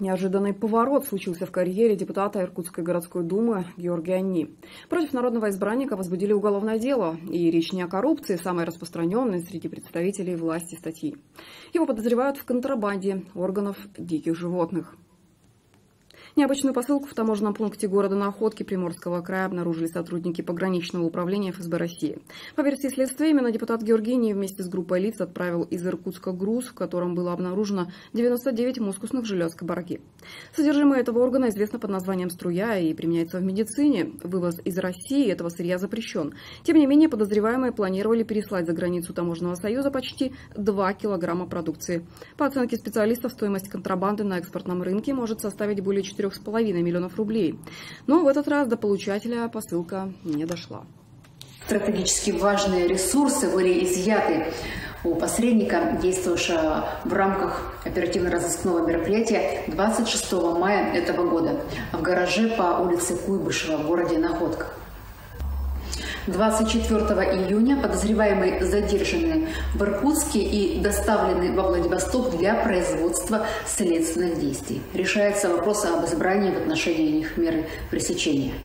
Неожиданный поворот случился в карьере депутата Иркутской городской думы Георгия Ни. Против народного избранника возбудили уголовное дело, и речь не о коррупции, самой распространенной среди представителей власти статьи. Его подозревают в контрабанде органов диких животных. Необычную посылку в таможенном пункте города Находки Приморского края обнаружили сотрудники пограничного управления ФСБ России. По версии следствия, именно депутат Георгиний вместе с группой лиц отправил из Иркутска груз, в котором было обнаружено 99 мускусных желез кабарги. Содержимое этого органа известно под названием струя и применяется в медицине. Вывоз из России этого сырья запрещен. Тем не менее, подозреваемые планировали переслать за границу Таможенного союза почти 2 килограмма продукции. По оценке специалистов, стоимость контрабанды на экспортном рынке может составить более 4 4,5 миллионов рублей. Но в этот раз до получателя посылка не дошла. Стратегически важные ресурсы были изъяты у посредника, действовавшего в рамках оперативно-розыскного мероприятия 26 мая этого года в гараже по улице Куйбышева в городе Находка. 24 июня подозреваемые задержаны в Иркутске и доставлены во Владивосток для производства следственных действий. Решается вопрос об избрании в отношении них меры пресечения.